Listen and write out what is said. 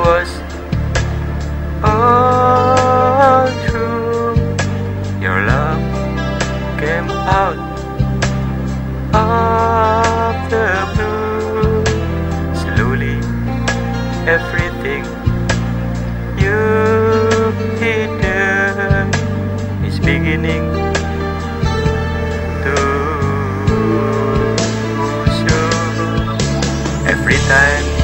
was all true. Your love came out of the blue. Slowly, everything you hidden is beginning to show every time.